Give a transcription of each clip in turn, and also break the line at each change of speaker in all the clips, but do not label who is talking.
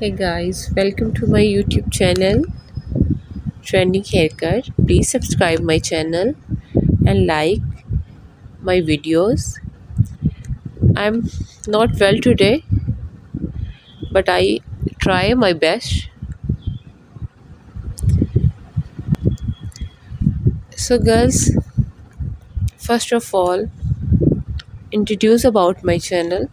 hey guys welcome to my youtube channel trending haircut. Please subscribe my channel and like my videos. I'm not well today but i try my best. So girls first of all introduce about my channel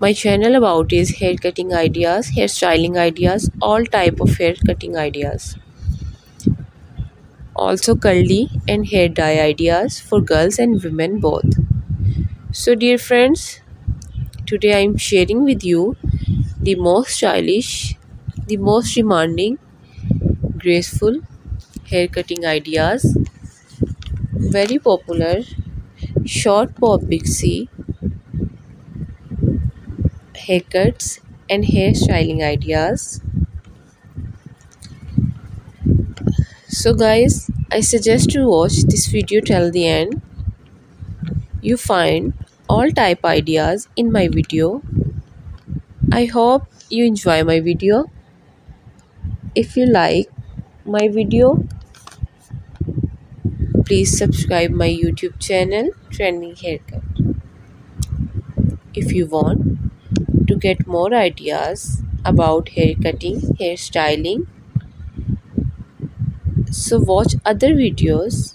my channel about is hair cutting ideas hair styling ideas all type of hair cutting ideas. Also curly and hair dye ideas for girls and women both. So dear friends today i am sharing with you the most stylish the most demanding graceful hair cutting ideas. Very popular short bob pixie haircuts and hair styling ideas. So guys i suggest to watch this video till the end. You find all type ideas in my video. I hope you enjoy my video. If you like my video please subscribe my youtube channel trending haircut. If you want to get more ideas about hair cutting, hair styling. So watch other videos.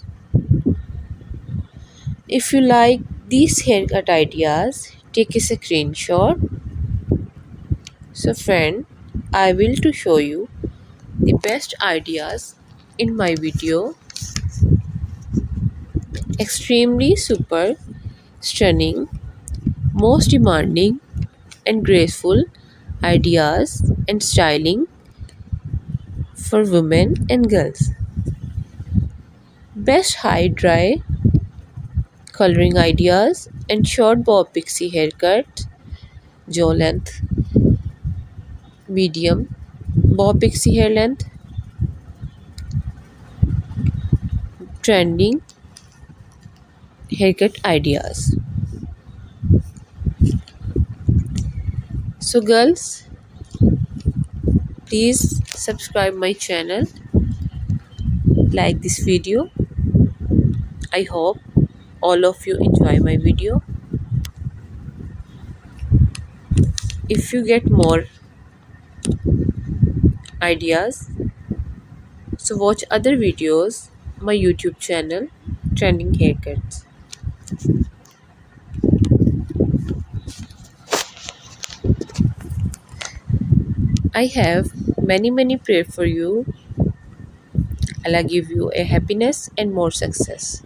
If you like these haircut ideas, take a screenshot. So friend, I will to show you the best ideas in my video. Extremely super stunning, most demanding and graceful ideas and styling for women and girls. Best high dry coloring ideas and short bob pixie haircut, jaw length, medium bob pixie hair length, trending haircut ideas. So girls please subscribe my channel. Like this video. I hope all of you enjoy my video. If you get more ideas so watch other videos my youtube channel trending haircuts I have many many prayer for you. Allah give you a happiness and more success.